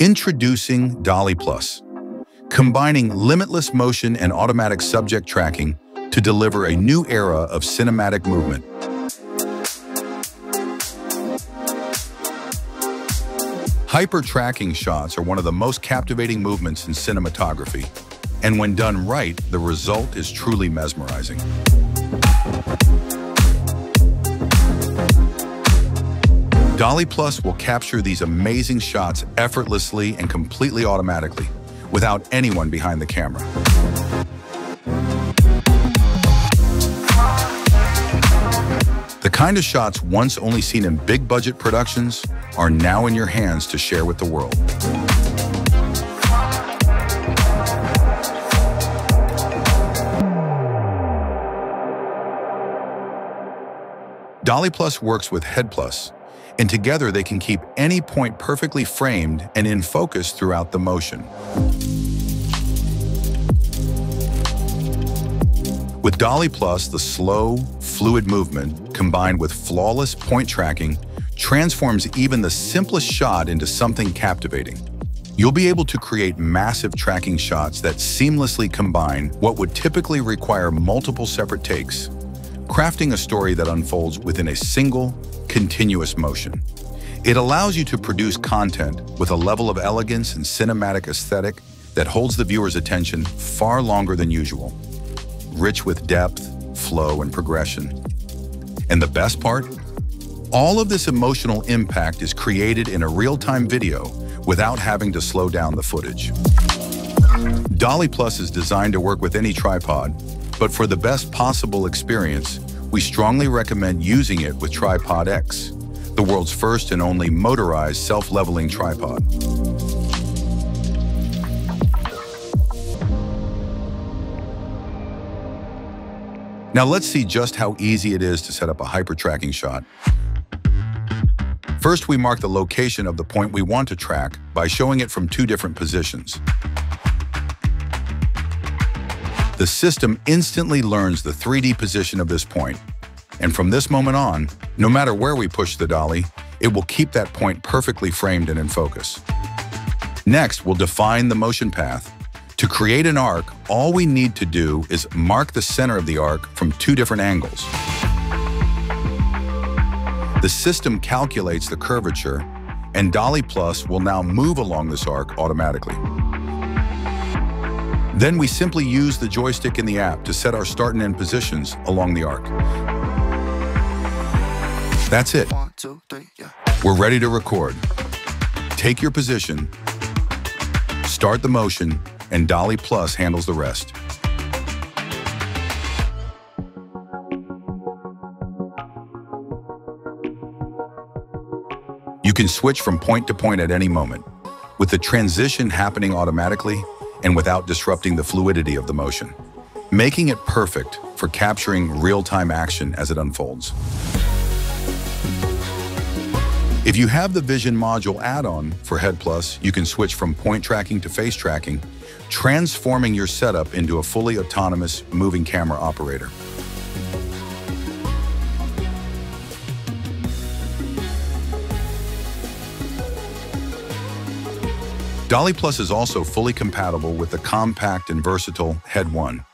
Introducing Dolly Plus, combining limitless motion and automatic subject tracking to deliver a new era of cinematic movement. Hyper-tracking shots are one of the most captivating movements in cinematography, and when done right, the result is truly mesmerizing. Dolly Plus will capture these amazing shots effortlessly and completely automatically, without anyone behind the camera. The kind of shots once only seen in big budget productions are now in your hands to share with the world. Dolly Plus works with Head Plus, and together they can keep any point perfectly framed and in focus throughout the motion. With Dolly Plus, the slow, fluid movement, combined with flawless point tracking, transforms even the simplest shot into something captivating. You'll be able to create massive tracking shots that seamlessly combine what would typically require multiple separate takes, crafting a story that unfolds within a single, continuous motion. It allows you to produce content with a level of elegance and cinematic aesthetic that holds the viewer's attention far longer than usual, rich with depth, flow, and progression. And the best part? All of this emotional impact is created in a real-time video without having to slow down the footage. Dolly Plus is designed to work with any tripod, but for the best possible experience, we strongly recommend using it with Tripod X, the world's first and only motorized self-leveling tripod. Now let's see just how easy it is to set up a hyper-tracking shot. First, we mark the location of the point we want to track by showing it from two different positions. The system instantly learns the 3D position of this point, and from this moment on, no matter where we push the dolly, it will keep that point perfectly framed and in focus. Next, we'll define the motion path. To create an arc, all we need to do is mark the center of the arc from two different angles. The system calculates the curvature, and Dolly Plus will now move along this arc automatically. Then we simply use the joystick in the app to set our start and end positions along the arc. That's it. We're ready to record. Take your position, start the motion, and Dolly Plus handles the rest. You can switch from point to point at any moment, with the transition happening automatically and without disrupting the fluidity of the motion, making it perfect for capturing real-time action as it unfolds. If you have the Vision Module add-on for Head Plus, you can switch from point tracking to face tracking, transforming your setup into a fully autonomous moving camera operator. Dolly Plus is also fully compatible with the compact and versatile Head 1.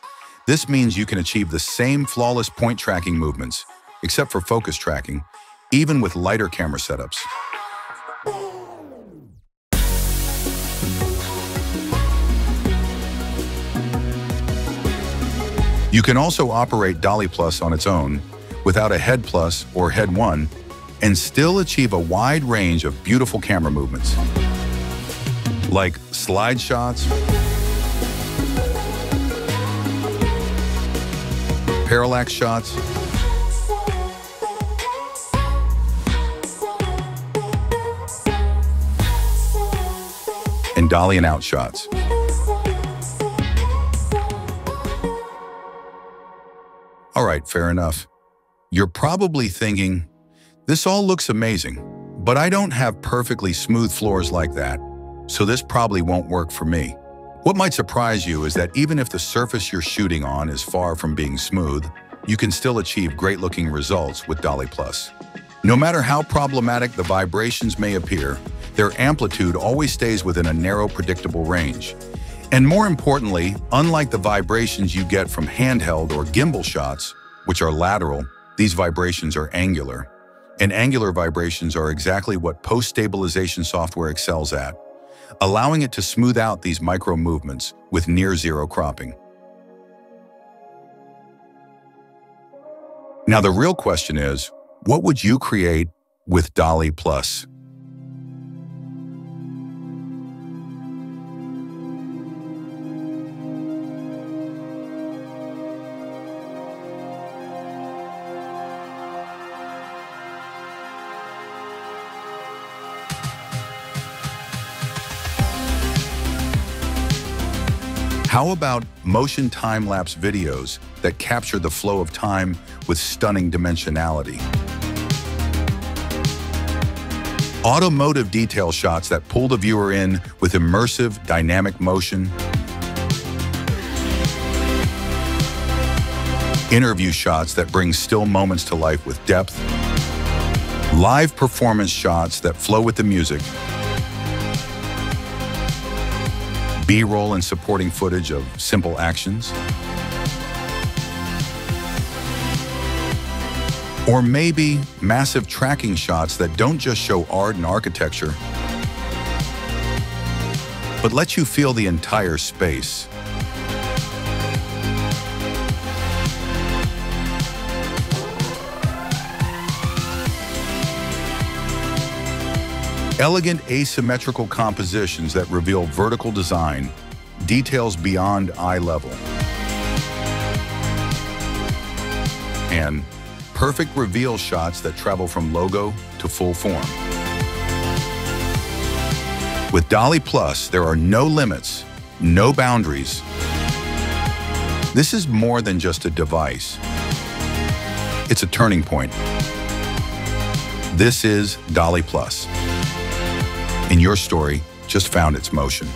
This means you can achieve the same flawless point tracking movements, except for focus tracking, even with lighter camera setups. You can also operate Dolly Plus on its own, without a Head Plus or Head 1, and still achieve a wide range of beautiful camera movements like slide shots, parallax shots, and dolly and out shots. All right, fair enough. You're probably thinking, this all looks amazing, but I don't have perfectly smooth floors like that so this probably won't work for me. What might surprise you is that even if the surface you're shooting on is far from being smooth, you can still achieve great-looking results with Dolly Plus. No matter how problematic the vibrations may appear, their amplitude always stays within a narrow, predictable range. And more importantly, unlike the vibrations you get from handheld or gimbal shots, which are lateral, these vibrations are angular. And angular vibrations are exactly what post-stabilization software excels at, allowing it to smooth out these micro movements with near-zero cropping. Now the real question is, what would you create with Dolly Plus? How about motion time-lapse videos that capture the flow of time with stunning dimensionality? Automotive detail shots that pull the viewer in with immersive, dynamic motion. Interview shots that bring still moments to life with depth. Live performance shots that flow with the music B-roll and supporting footage of simple actions. Or maybe massive tracking shots that don't just show art and architecture, but let you feel the entire space. Elegant asymmetrical compositions that reveal vertical design, details beyond eye level. And perfect reveal shots that travel from logo to full form. With Dolly Plus, there are no limits, no boundaries. This is more than just a device. It's a turning point. This is Dolly Plus and your story just found its motion.